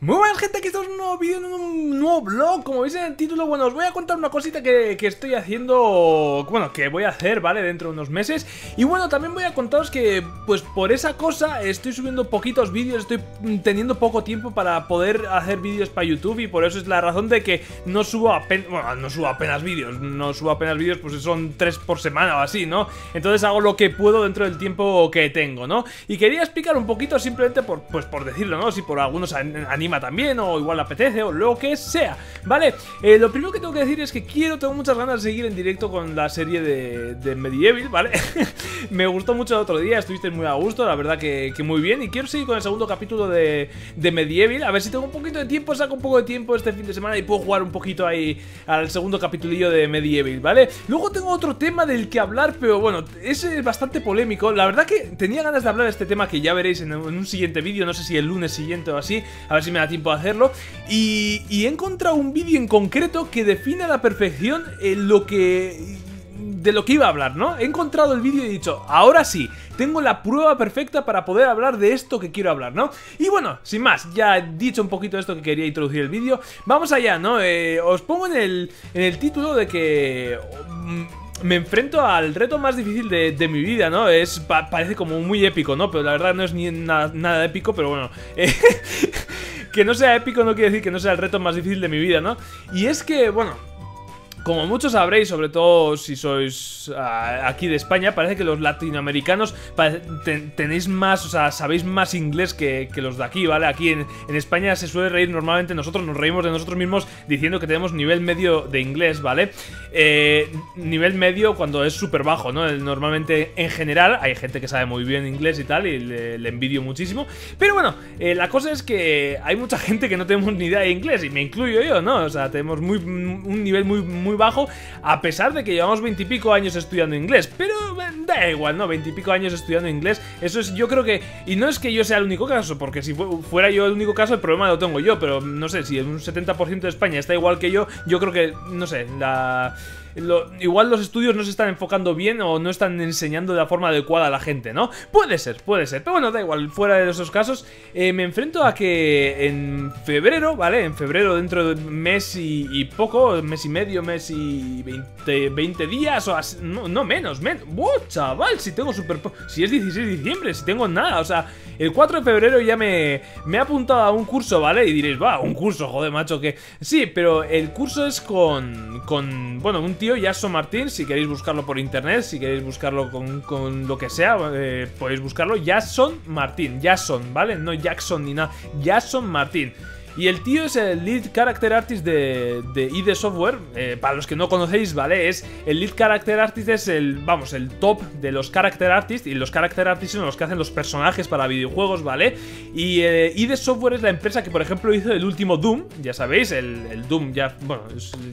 Muy buenas gente, aquí estamos en un nuevo vídeo, en un nuevo vlog Como veis en el título, bueno, os voy a contar una cosita que, estoy haciendo Bueno, que voy a hacer, ¿vale? Dentro de unos meses Y bueno, también voy a contaros que, pues por esa cosa Estoy subiendo poquitos vídeos, estoy teniendo poco tiempo para poder hacer vídeos para YouTube Y por eso es la razón de que no subo apenas, bueno, no subo apenas vídeos No subo apenas vídeos, pues son tres por semana o así, ¿no? Entonces hago lo que puedo dentro del tiempo que tengo, ¿no? Y quería explicar un poquito simplemente por, pues por decirlo, ¿no? Si por algunos animales también, o igual apetece, o lo que sea, ¿vale? Eh, lo primero que tengo que decir es que quiero, tengo muchas ganas de seguir en directo con la serie de, de Medieval, ¿vale? Me gustó mucho el otro día, estuviste muy a gusto, la verdad que, muy bien, y quiero seguir con el segundo capítulo de, de Medieval, a ver si tengo un poquito de tiempo, saco un poco de tiempo este fin de semana y puedo jugar un poquito ahí al segundo capitulillo de Medieval, ¿vale? Luego tengo otro tema del que hablar, pero bueno, es bastante polémico, la verdad que tenía ganas de hablar de este tema que ya veréis en, en un siguiente vídeo, no sé si el lunes siguiente o así, a ver si me da tiempo hacerlo. Y, he encontrado un vídeo en concreto que define a la perfección eh, lo que de lo que iba a hablar, ¿no? He encontrado el vídeo y he dicho, ahora sí, tengo la prueba perfecta para poder hablar de esto que quiero hablar, ¿no? Y bueno, sin más, ya he dicho un poquito esto que quería introducir el vídeo, vamos allá, ¿no? Eh, os pongo en el, en el título de que... Mm, me enfrento al reto más difícil de, mi vida, ¿no? Es parece como muy épico, ¿no? Pero la verdad no es ni nada, nada épico, pero bueno. Eh, que no sea épico no quiere decir que no sea el reto más difícil de mi vida, ¿no? Y es que, bueno, como muchos sabréis, sobre todo si sois ah, aquí de España, parece que los latinoamericanos tenéis más, o sea, sabéis más inglés que, los de aquí, ¿vale? Aquí en, España se suele reír normalmente, nosotros nos reímos de nosotros mismos diciendo que tenemos nivel medio de inglés, ¿vale? Eh, nivel medio cuando es súper bajo, ¿no? Normalmente, en general, hay gente que sabe muy bien inglés y tal, y le, envidio muchísimo. Pero bueno, eh, la cosa es que hay mucha gente que no tenemos ni idea de inglés, y me incluyo yo, ¿no? O sea, tenemos muy, un nivel muy, muy bajo, a pesar de que llevamos veintipico años estudiando inglés. Pero eh, da igual, ¿no? Veintipico años estudiando inglés. Eso es, yo creo que. Y no es que yo sea el único caso, porque si fuera yo el único caso, el problema lo tengo yo. Pero no sé, si un 70% de España está igual que yo, yo creo que, no sé, la igual los estudios no se están enfocando bien o no están enseñando de la forma adecuada a la gente, ¿no? Puede ser, puede ser. Pero bueno, da igual, fuera de esos casos, eh, me enfrento a que en febrero, ¿vale? En febrero, dentro de mes y, poco, mes y medio, mes y 20, días o así, no, menos, menos. chaval! Si tengo super... Si es 16 de diciembre, si tengo nada, o sea, el 4 de febrero ya me, me he apuntado a un curso, ¿vale? Y diréis, va, un curso, joder, macho, que... Sí, pero el curso es con... con bueno, un tío Jason Martín, si queréis buscarlo por internet, si queréis buscarlo con, lo que sea, eh, podéis buscarlo. Jason Martín, Jason, ¿vale? No Jackson ni nada, Jason Martín. Y el tío es el lead character artist de, de ID Software. Eh, para los que no conocéis, ¿vale? Es el lead character artist es el, vamos, el top de los character artists. Y los character artists son los que hacen los personajes para videojuegos, ¿vale? Y eh, ID Software es la empresa que, por ejemplo, hizo el último Doom. Ya sabéis, el, Doom ya, bueno,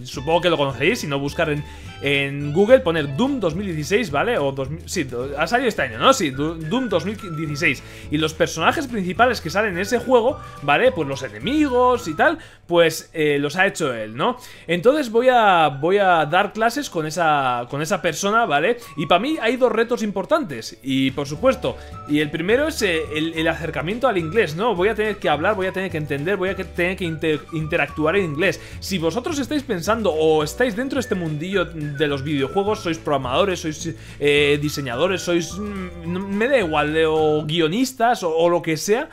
supongo que lo conocéis. Si no, buscar en, en Google, poner Doom 2016, ¿vale? O 2000, sí, ha salido este año, ¿no? Sí, Doom 2016. Y los personajes principales que salen en ese juego, ¿vale? Pues los enemigos y tal, pues eh, los ha hecho él, ¿no? Entonces voy a, voy a dar clases con esa, con esa persona, ¿vale? Y para mí hay dos retos importantes, y por supuesto, y el primero es eh, el, acercamiento al inglés, ¿no? Voy a tener que hablar, voy a tener que entender, voy a tener que interactuar en inglés. Si vosotros estáis pensando o estáis dentro de este mundillo de los videojuegos, sois programadores, sois eh, diseñadores, sois... Mm, me da igual, o guionistas o, o lo que sea,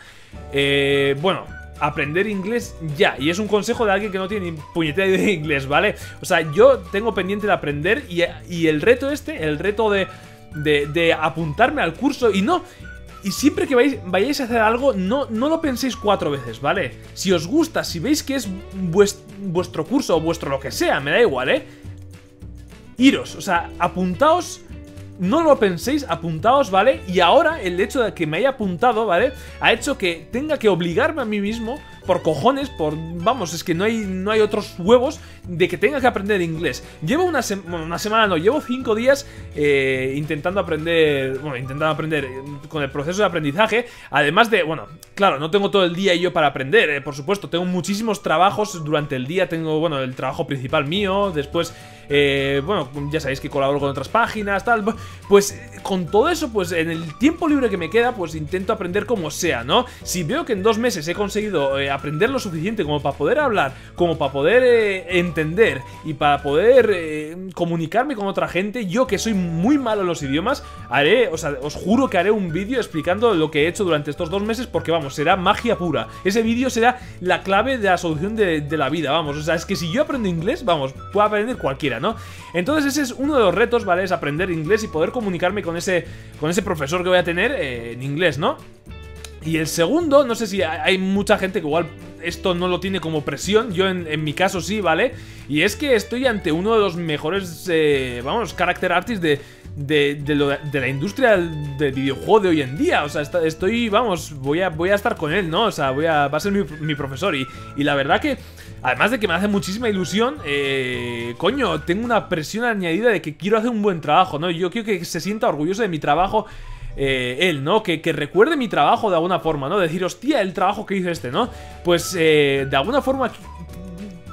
bueno aprender inglés ya. Y es un consejo de alguien que no tiene ni puñetera idea de inglés, ¿vale? O sea, yo tengo pendiente de aprender y, el reto este, el reto de, de, apuntarme al curso y no... Y siempre que vayáis a hacer algo, no, no lo penséis cuatro veces, ¿vale? Si os gusta, si veis que es vuestro curso o vuestro lo que sea, me da igual, ¿eh? Iros, o sea, apuntaos no lo penséis, apuntaos, ¿vale? Y ahora el hecho de que me haya apuntado, ¿vale? Ha hecho que tenga que obligarme a mí mismo por cojones, por... Vamos, es que no hay, no hay otros huevos de que tenga que aprender inglés. Llevo una, semana, no, llevo cinco días eh, intentando aprender... Bueno, intentando aprender eh, con el proceso de aprendizaje. Además de, bueno, claro, no tengo todo el día yo para aprender, eh, por supuesto. Tengo muchísimos trabajos durante el día. Tengo, bueno, el trabajo principal mío, después... bueno, ya sabéis que colaboro con otras páginas, tal. Pues con todo eso, pues en el tiempo libre que me queda, pues intento aprender como sea, ¿no? Si veo que en dos meses he conseguido aprender lo suficiente como para poder hablar, como para poder eh, entender y para poder eh, comunicarme con otra gente, yo que soy muy malo en los idiomas, haré, o sea, os juro que haré un vídeo explicando lo que he hecho durante estos dos meses porque vamos, será magia pura. Ese vídeo será la clave de la solución de, de la vida, vamos. O sea, es que si yo aprendo inglés, vamos, puedo aprender Entonces ese es uno de los retos, ¿vale? Es aprender inglés y poder comunicarme con ese, con ese profesor que voy a tener eh, en inglés, ¿no? Y el segundo, no sé si hay mucha gente que igual esto no lo tiene como presión, yo en, mi caso sí, ¿vale? Y es que estoy ante uno de los mejores, eh, vamos, character artists de, de, la industria del videojuego de hoy en día. O sea, estoy, vamos, voy a, voy a estar con él, ¿no? O sea, voy a, va a ser mi, profesor. Y, y, la verdad que, además de que me hace muchísima ilusión, eh, coño, tengo una presión añadida de que quiero hacer un buen trabajo, ¿no? Yo quiero que se sienta orgulloso de mi trabajo. Eh, él, ¿no? Que, recuerde mi trabajo de alguna forma, ¿no? Decir, hostia, el trabajo que hizo este, ¿no? Pues eh, de alguna forma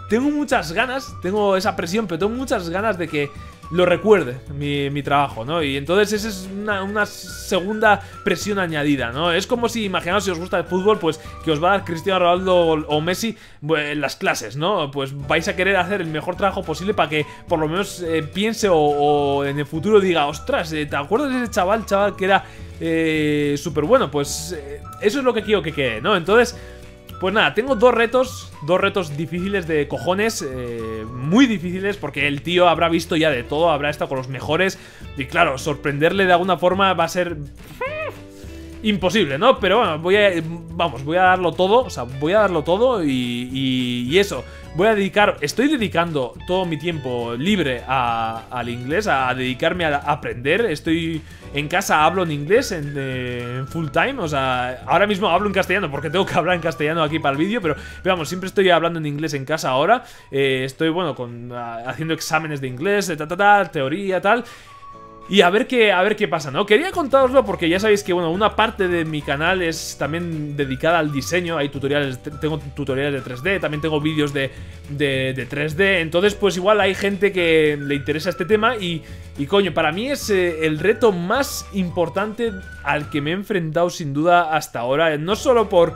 tengo muchas ganas, tengo esa presión, pero tengo muchas ganas de que lo recuerde mi, trabajo, ¿no? Y entonces esa es una, segunda presión añadida, ¿no? Es como si, imaginaos si os gusta el fútbol, pues que os va a dar Cristiano Ronaldo o, Messi en las clases, ¿no? Pues vais a querer hacer el mejor trabajo posible para que por lo menos eh, piense o, en el futuro diga, ostras, eh, ¿te acuerdas de ese chaval, chaval que era eh, súper bueno? Pues eso es lo que quiero que quede, ¿no? Entonces... Pues nada, tengo dos retos, dos retos difíciles de cojones, eh, muy difíciles, porque el tío habrá visto ya de todo, habrá estado con los mejores, y claro, sorprenderle de alguna forma va a ser imposible, ¿no? Pero bueno, voy a, vamos, voy a darlo todo, o sea, voy a darlo todo y, y, eso. Voy a dedicar, estoy dedicando todo mi tiempo libre al inglés, a, dedicarme a, aprender. Estoy en casa, hablo en inglés en, full time, o sea, ahora mismo hablo en castellano porque tengo que hablar en castellano aquí para el vídeo, pero, vamos, siempre estoy hablando en inglés en casa ahora. Eh, estoy, bueno, con, haciendo exámenes de inglés, ta, ta, teoría, tal. Y a ver qué, a ver qué pasa, ¿no? Quería contároslo porque ya sabéis que, bueno, una parte de mi canal es también dedicada al diseño. Hay tutoriales, tengo tutoriales de 3D, también tengo vídeos de, de, 3D. Entonces, pues igual hay gente que le interesa este tema y, y coño, para mí es eh, el reto más importante al que me he enfrentado sin duda hasta ahora. No solo por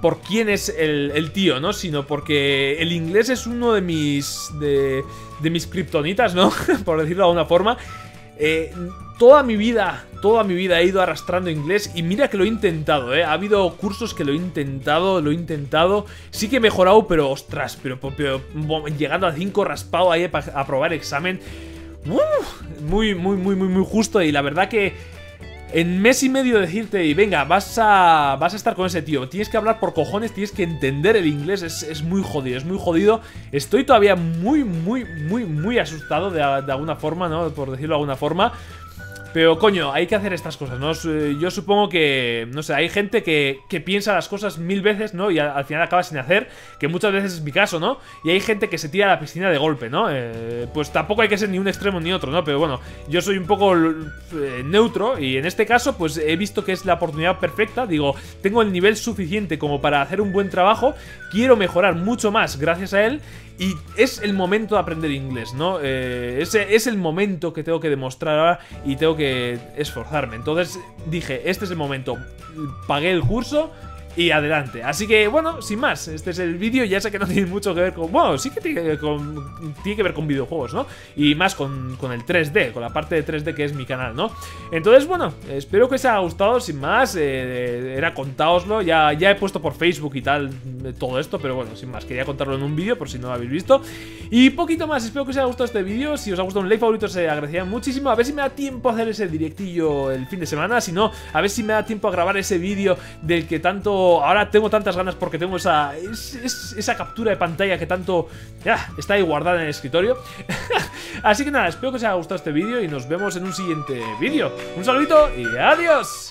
por quién es el, tío, ¿no? Sino porque el inglés es uno de mis. de, de mis kriptonitas, ¿no? por decirlo de alguna forma. Eh, toda mi vida, toda mi vida he ido arrastrando inglés y mira que lo he intentado, ¿eh? Ha habido cursos que lo he intentado, lo he intentado. Sí que he mejorado, pero ostras, pero, llegando a 5 raspado ahí a probar examen. muy, muy, muy, muy, muy justo y la verdad que en mes y medio decirte, y venga, vas a, vas a estar con ese tío, tienes que hablar por cojones, tienes que entender el inglés, es, muy jodido, es muy jodido. Estoy todavía muy, muy, muy, muy asustado de, de alguna forma, ¿no? Por decirlo de alguna forma. Pero coño, hay que hacer estas cosas, ¿no? Yo supongo que, no sé, hay gente que, piensa las cosas mil veces, ¿no? Y al, final acaba sin hacer, que muchas veces es mi caso, ¿no? Y hay gente que se tira a la piscina de golpe, ¿no? Eh, pues tampoco hay que ser ni un extremo ni otro, ¿no? Pero bueno, yo soy un poco eh, neutro y en este caso pues he visto que es la oportunidad perfecta, digo, tengo el nivel suficiente como para hacer un buen trabajo, quiero mejorar mucho más gracias a él y es el momento de aprender inglés, ¿no? Eh, ese es el momento que tengo que demostrar ahora y tengo que esforzarme. Entonces dije, este es el momento. Pagué el curso y adelante. Así que, bueno, sin más, este es el vídeo. Ya sé que no tiene mucho que ver con. Bueno, sí que tiene, que ver con videojuegos, ¿no? Y más con, el 3D, con la parte de 3D que es mi canal, ¿no? Entonces, bueno, espero que os haya gustado. Sin más, eh, era contaoslo. Ya, ya he puesto por Facebook y tal todo esto, pero bueno, sin más, quería contarlo en un vídeo por si no lo habéis visto. Y poquito más, espero que os haya gustado este vídeo. Si os ha gustado un like favorito, se agradecería muchísimo. A ver si me da tiempo a hacer ese directillo el fin de semana. Si no, a ver si me da tiempo a grabar ese vídeo del que tanto Ahora tengo tantas ganas porque tengo esa, esa captura de pantalla que tanto... Está ahí guardada en el escritorio. Así que nada, espero que os haya gustado este vídeo y nos vemos en un siguiente vídeo. Un saludito y adiós.